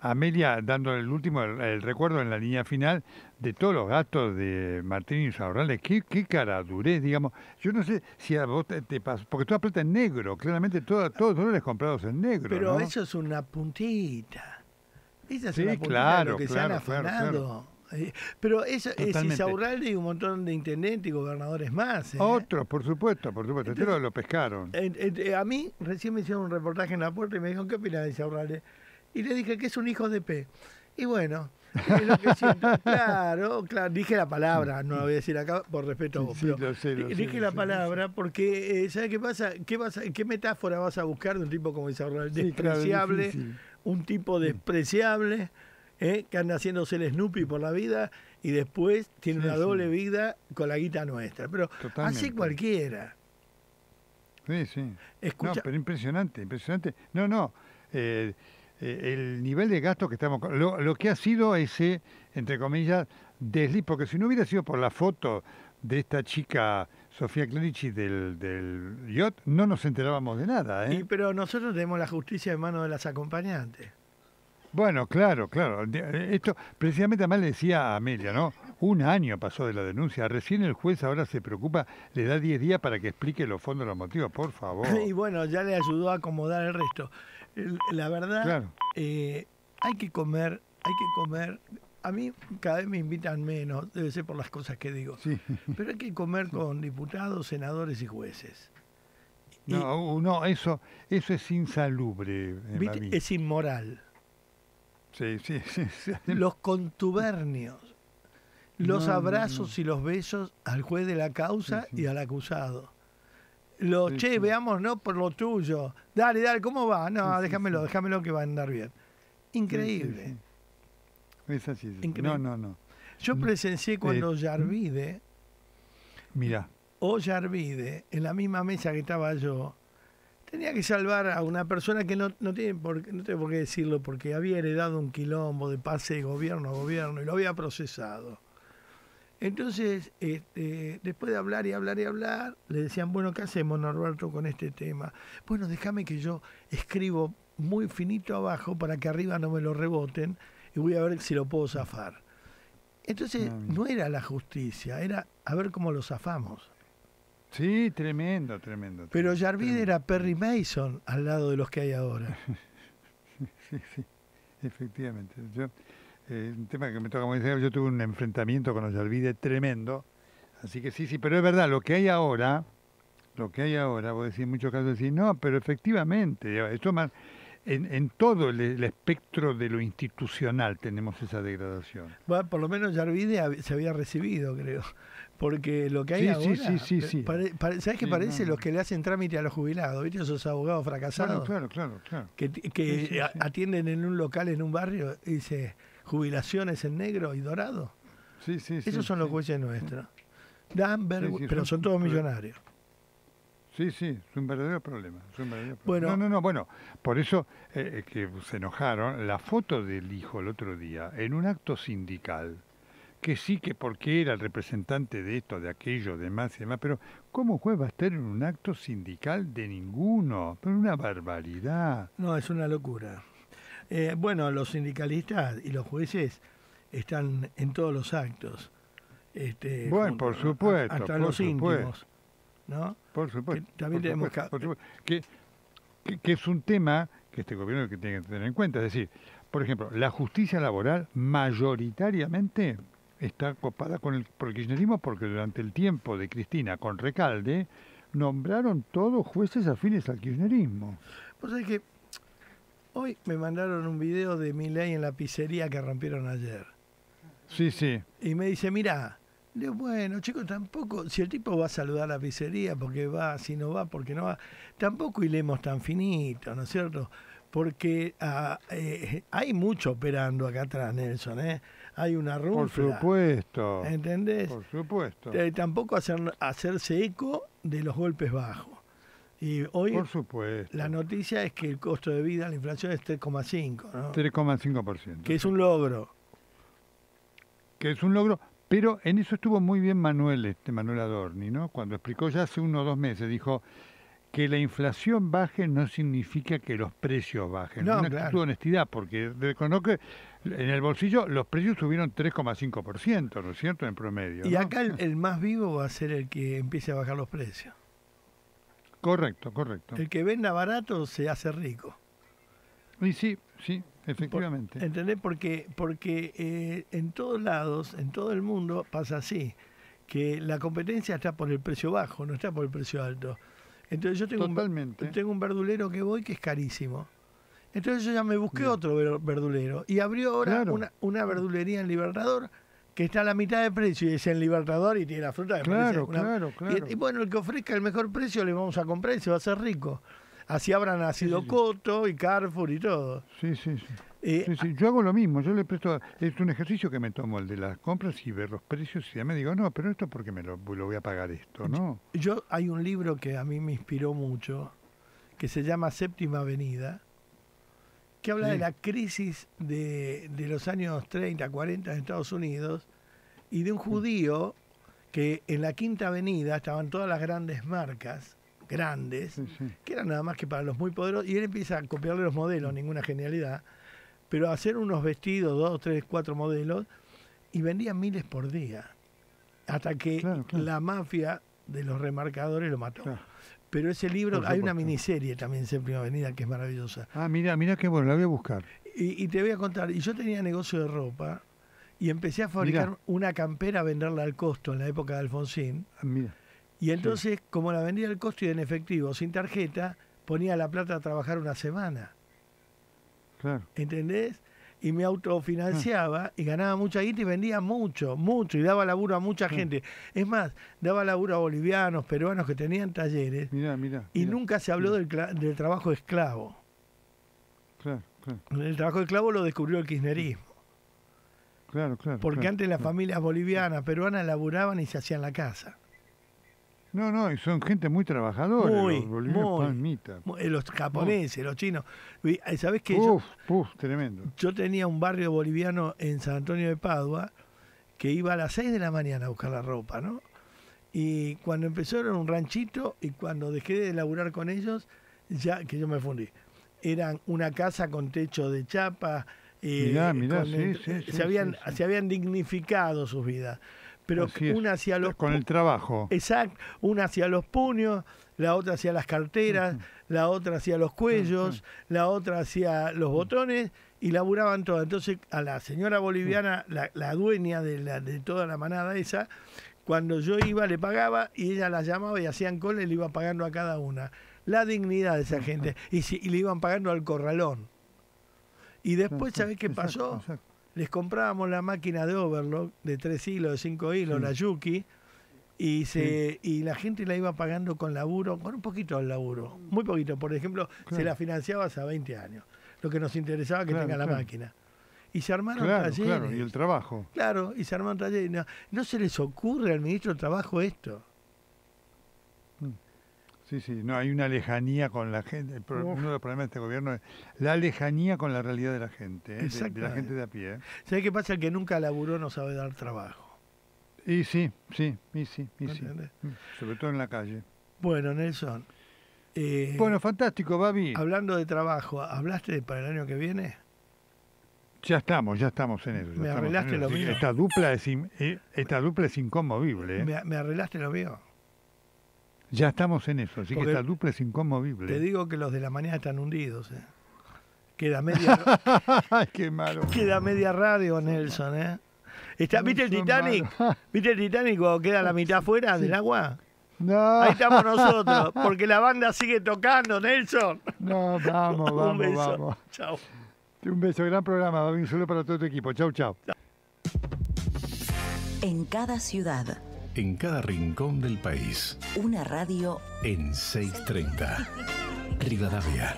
Amelia dando el último, el, el recuerdo en la línea final de todos los gastos de Martín y Saurrales. Qué, qué cara durez, digamos. Yo no sé si a vos te, te pasó, porque toda plata en negro, claramente todo, todos dólares comprados en negro. Pero ¿no? eso es una puntita. Esa es Sí, una puntita claro, de lo que se claro, han claro, afanado. Eh, Pero eso, es Totalmente. Isaurralde y un montón de intendentes y gobernadores más. ¿eh? Otros, por supuesto, por supuesto. Este Entonces- lo, lo pescaron. Eh, eh, a mí recién me hicieron un reportaje en la puerta y me dijeron, ¿qué opinas de Isaurralde? Y le dije que es un hijo de P. Y bueno, es lo que siento. Claro, claro, dije la palabra, no la voy a decir acá por respeto a vos. Sí, pero lo sé, lo di- sé, dije la sé, palabra porque, eh, ¿sabes qué pasa? ¿Qué, vas a- ¿Qué metáfora vas a buscar de un tipo como? Sí, claro, Despreciable, difícil. un tipo despreciable, ¿eh? que anda haciéndose el Snoopy por la vida y después tiene Sí, una sí. doble vida con la guita nuestra. Pero así Totalmente. cualquiera. Sí, sí. No, Escucha, pero impresionante, impresionante. No, no. eh, eh, el nivel de gasto que estamos. con- Lo, lo que ha sido ese, entre comillas, desliz, porque si no hubiera sido por la foto de esta chica Sofía Clerici del, del yacht, no nos enterábamos de nada. ¿eh? y- pero nosotros tenemos la justicia en manos de las acompañantes. Bueno, claro, claro. De- Esto, precisamente además le decía a Amelia, ¿no? Un año pasó de la denuncia. Recién el juez ahora se preocupa, le da 10 días para que explique los fondos, los motivos, por favor. Y bueno, ya le ayudó a acomodar el resto. La verdad, Claro. eh, hay que comer, hay que comer. A mí cada vez me invitan menos, debe ser por las cosas que digo. Sí. Pero hay que comer con diputados, senadores y jueces. No, uh, no, eso, eso es insalubre. Es inmoral. Sí, sí, sí, sí. Los contubernios, los No, no, abrazos y los besos al juez de la causa sí. y al acusado. Sí, che, veamos, no por lo tuyo. Dale, dale, ¿cómo va? No, déjamelo, déjamelo que va a andar bien. Increíble. Es así. Increíble. No, no, no. Yo Mm, presencié cuando eh, Yarvide, Mira, o Yarvide, en la misma mesa que estaba yo, tenía que salvar a una persona que no, no, tiene por, no tengo por qué decirlo, porque había heredado un quilombo de pase de gobierno a gobierno y lo había procesado. Entonces, este, después de hablar y hablar y hablar, le decían, bueno, ¿qué hacemos, Norberto, con este tema? Bueno, déjame que yo escribo muy finito abajo para que arriba no me lo reboten y voy a ver si lo puedo zafar. Entonces, no era la justicia, era a ver cómo lo zafamos. sí, tremendo, tremendo. Pero Jarvid era Perry Mason al lado de los que hay ahora. Sí, sí, efectivamente. Yo, eh, un tema que me toca muy yo tuve un enfrentamiento con Ollarvide tremendo, así que sí, sí, pero es verdad, lo que hay ahora, lo que hay ahora, vos decís en muchos casos, decís, no, pero efectivamente, esto más, en, en todo el, el espectro de lo institucional tenemos esa degradación. Bueno, por lo menos Jarvide hab- se había recibido, creo. Porque lo que hay Sí, ahora. sí, sí, sí, sí. pare- pare- ¿Sabes qué Sí, parece? no, Los que le hacen trámite a los jubilados, ¿viste? Esos abogados fracasados. claro, claro, claro. Que, que atienden en un local en un barrio y dice jubilaciones en negro y dorado. Sí, sí, sí, Esos son los jueces nuestros. Dan pero son- todos millonarios. Sí, sí, es un verdadero problema. es un verdadero Bueno. problema. no, no, no, bueno, por eso eh, eh, que se enojaron, la foto del hijo el otro día en un acto sindical, que sí que porque era el representante de esto, de aquello, de más y demás, pero ¿cómo juez va a estar en un acto sindical de ninguno? Pero una barbaridad. No, es una locura. Eh, bueno, los sindicalistas y los jueces están en todos los actos. Este, Bueno, por supuesto, Hasta por los supuesto. íntimos. ¿No? Por supuesto. Que también por tenemos supuesto, que- por supuesto. Que, que- que es un tema que este gobierno que tiene que tener en cuenta. Es decir, por ejemplo, la justicia laboral mayoritariamente está copada con el, por el kirchnerismo porque durante el tiempo de Cristina con Recalde nombraron todos jueces afines al kirchnerismo. Vos sabés que hoy me mandaron un video de Milei en la pizzería que rompieron ayer. Sí, sí. Y me dice, mira, bueno, chicos, tampoco, si el tipo va a saludar a la pizzería porque va, si no va, porque no va, tampoco hilemos tan finito, ¿no es cierto? Porque ah, eh, hay mucho operando acá atrás, Nelson, ¿eh? Hay una Por rufla, supuesto. ¿entendés? Por supuesto. Eh, tampoco hacer, hacerse eco de los golpes bajos. Y hoy Por supuesto. la noticia es que el costo de vida, la inflación es 3,5, ¿no? 3,5%. que es un logro. que es un logro, pero en eso estuvo muy bien Manuel, este Manuel Adorni, ¿no? Cuando explicó ya hace uno o dos meses, dijo que la inflación baje no significa que los precios bajen. No, una claro. actitud de honestidad, porque reconozco que en el bolsillo los precios subieron 3,5%, ¿no es cierto?, en promedio. Y ¿no? acá el, el más vivo va a ser el que empiece a bajar los precios. Correcto, correcto. El que venda barato se hace rico. Y sí, sí, efectivamente. ¿Entendés? Porque, porque eh, en todos lados, en todo el mundo, pasa así. Que la competencia está por el precio bajo, no está por el precio alto. Entonces yo tengo, un, tengo verdulero que voy que es carísimo. Entonces yo ya me busqué Bien. otro ver- verdulero. Y abrió ahora Claro. una, una verdulería en Libertador que está a la mitad de precio y es en Libertador y tiene la fruta. me Claro, una- claro, claro. Y, y bueno, el que ofrezca el mejor precio le vamos a comprar y se va a hacer rico. Así habrá nacido sí. Coto y Carrefour y todo. Sí, sí, sí. Eh, Sí, sí, Yo hago lo mismo, yo le presto, es un ejercicio que me tomo el de las compras y ver los precios y ya me digo, no, pero esto porque me lo, lo voy a pagar esto, ¿no? Yo hay un libro que a mí me inspiró mucho, que se llama Séptima Avenida, que habla Sí. de la crisis de, de los años 30, 40 en Estados Unidos y de un judío que en la Quinta Avenida estaban todas las grandes marcas, grandes, Sí, sí. que eran nada más que para los muy poderosos, y él empieza a copiarle los modelos, ninguna genialidad, pero a hacer unos vestidos, dos, tres, cuatro modelos, y vendía miles por día. Hasta que Claro, claro. la mafia de los remarcadores lo mató. Claro. Pero ese libro, hay una miniserie también, Séptima Avenida, que es maravillosa. Ah, mira, mira qué bueno, la voy a buscar. Y, y te voy a contar, y yo tenía negocio de ropa, y empecé a fabricar Mirá. una campera a venderla al costo en la época de Alfonsín. Ah, Mira, Y entonces, como la vendía al costo y en efectivo, sin tarjeta, ponía la plata a trabajar una semana. claro. ¿entendés? Y me autofinanciaba y ganaba mucha guita y vendía mucho, mucho, y daba laburo a mucha Mm. gente. Es más, daba laburo a bolivianos, peruanos que tenían talleres Mira, mira. y nunca se habló del, del trabajo esclavo. Claro, claro, El trabajo esclavo lo descubrió el kirchnerismo, claro, claro. porque claro, antes las familias bolivianas, peruanas laburaban y se hacían la casa. No, no, y son gente muy trabajadora. Muy, los muy. Eh, Los japoneses, los chinos. Eh, ¿Sabés qué? Yo- Uf, uf, tremendo. Yo tenía un barrio boliviano en San Antonio de Padua que iba a las 6 de la mañana a buscar la ropa, ¿no? Y cuando empezó era un ranchito y cuando dejé de laburar con ellos, ya que yo me fundí, eran una casa con techo de chapa. eh, Mirá, mirá, sí, el- sí, eh, sí, se, habían, sí, sí. se habían dignificado sus vidas. Pero Así una hacía los Con el trabajo. Exacto, una hacía los puños, la otra hacía las carteras, la otra hacía los cuellos, la otra hacía los botones y laburaban todas. Entonces a la señora boliviana, la, la dueña de, la, de toda la manada esa, cuando yo iba le pagaba y ella la llamaba y hacían cola y le iba pagando a cada una. La dignidad de esa gente. Y, si- y le iban pagando al corralón. Y después, ¿sabés qué Exacto, pasó? exacto. Les comprábamos la máquina de overlock de 3 hilos, de 5 hilos, Sí. la Yuki, y, se, y la gente la iba pagando con laburo, con un poquito al laburo, muy poquito. Por ejemplo, se la financiaba hace 20 años. Lo que nos interesaba que Claro, tenga la máquina. Y se armaron talleres. claro, y el trabajo. Claro, y se armaron talleres. No, no se les ocurre al ministro de Trabajo esto. Sí, sí, no, hay una lejanía con la gente. El pro- Uf. uno de los problemas de este gobierno es la lejanía con la realidad de la gente, ¿eh? de- de, la gente de a pie. ¿eh? ¿Sabes qué pasa? El que nunca laburó no sabe dar trabajo. Y sí, sí, y sí, y sí. Mm, Sobre todo en la calle. Bueno, Nelson. eh, Bueno, fantástico, Babi. hablando de trabajo, ¿hablaste de para el año que viene? Ya estamos, ya estamos en eso. Me arreglaste lo mío. Esta dupla es, in- eh, esta dupla es inconmovible. ¿eh? ¿Me, me arreglaste lo mío? Ya estamos en eso, así Porque que esta dupla es inconmovible. Te digo que los de la mañana están hundidos. ¿eh? Queda media, Ay, qué malo. queda media radio, Nelson. ¿eh? Está, ¿Viste el Titanic? ¿Viste el Titanic cuando queda la mitad fuera del agua? No, Ahí estamos nosotros, porque la banda sigue tocando, Nelson. no, vamos, Un vamos, beso. vamos. Chao. Un beso, gran programa, un saludo para todo tu equipo. Chau, chau. En cada ciudad, En cada rincón del país. una radio En 630. Rivadavia.